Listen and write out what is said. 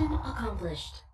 Mission accomplished.